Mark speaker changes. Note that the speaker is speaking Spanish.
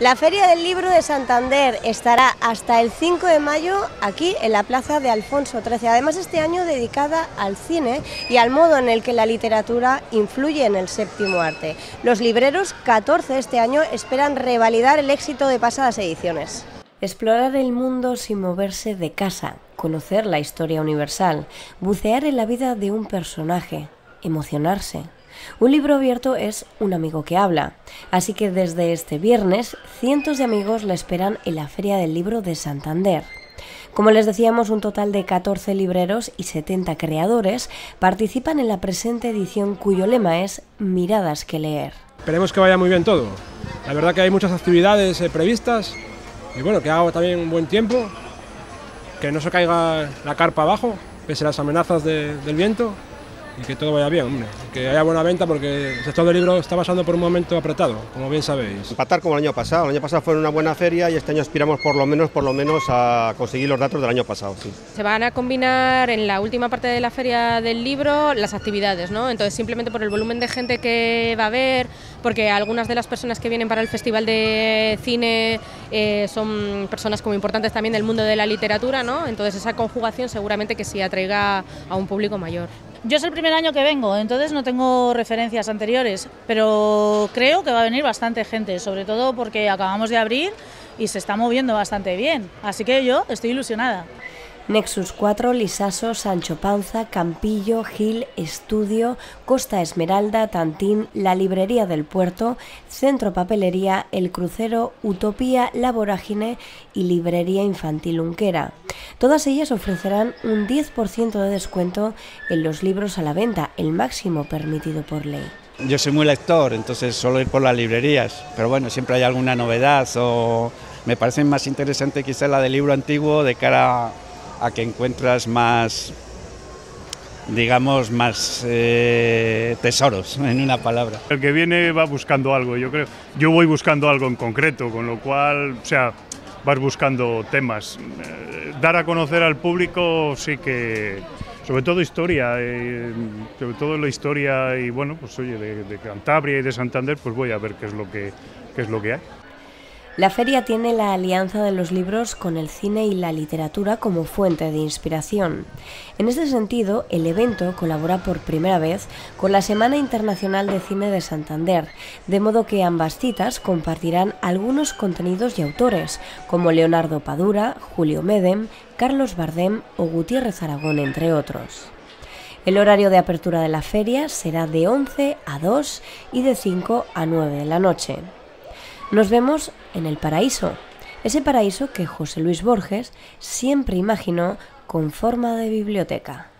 Speaker 1: La Feria del Libro de Santander estará hasta el 5 de mayo aquí en la plaza de Alfonso XIII. Además, este año dedicada al cine y al modo en el que la literatura influye en el séptimo arte. Los libreros, 14 este año, esperan revalidar el éxito de pasadas ediciones. Explorar el mundo sin moverse de casa, conocer la historia universal, bucear en la vida de un personaje, emocionarse, un libro abierto es un amigo que habla, así que desde este viernes cientos de amigos la esperan en la Feria del Libro de Santander. Como les decíamos, un total de 14 libreros y 70 creadores participan en la presente edición cuyo lema es Miradas que leer.
Speaker 2: Esperemos que vaya muy bien todo. La verdad que hay muchas actividades eh, previstas y bueno, que haga también un buen tiempo, que no se caiga la carpa abajo, pese a las amenazas del viento y que todo vaya bien, hombre. Que haya buena venta porque el sector del libro está pasando por un momento apretado, como bien sabéis.
Speaker 3: Empatar como el año pasado. El año pasado fue una buena feria y este año aspiramos por lo menos, por lo menos a conseguir los datos del año pasado. Sí.
Speaker 4: Se van a combinar en la última parte de la feria del libro las actividades, ¿no? Entonces simplemente por el volumen de gente que va a haber, porque algunas de las personas que vienen para el Festival de Cine eh, son personas como importantes también del mundo de la literatura, ¿no? Entonces esa conjugación seguramente que sí atraiga a un público mayor.
Speaker 5: Yo es el primer año que vengo, entonces no tengo referencias anteriores, pero creo que va a venir bastante gente, sobre todo porque acabamos de abrir y se está moviendo bastante bien, así que yo estoy ilusionada.
Speaker 1: Nexus 4, Lisaso, Sancho Panza, Campillo, Gil, Estudio, Costa Esmeralda, Tantín, La Librería del Puerto, Centro Papelería, El Crucero, Utopía, La Vorágine y Librería Infantil Unquera. Todas ellas ofrecerán un 10% de descuento en los libros a la venta, el máximo permitido por ley.
Speaker 6: Yo soy muy lector, entonces suelo ir por las librerías, pero bueno, siempre hay alguna novedad o me parece más interesante quizá la del libro antiguo de cara a que encuentras más, digamos, más eh, tesoros, en una palabra.
Speaker 7: El que viene va buscando algo, yo creo. Yo voy buscando algo en concreto, con lo cual, o sea, vas buscando temas. Eh, dar a conocer al público sí que, sobre todo historia, eh, sobre todo la historia y bueno, pues oye, de, de, Cantabria y de Santander, pues voy a ver qué es lo que, qué es lo que hay.
Speaker 1: La feria tiene la alianza de los libros con el cine y la literatura como fuente de inspiración. En este sentido, el evento colabora por primera vez con la Semana Internacional de Cine de Santander, de modo que ambas citas compartirán algunos contenidos y autores, como Leonardo Padura, Julio Medem, Carlos Bardem o Gutiérrez Aragón, entre otros. El horario de apertura de la feria será de 11 a 2 y de 5 a 9 de la noche. Nos vemos en el paraíso, ese paraíso que José Luis Borges siempre imaginó con forma de biblioteca.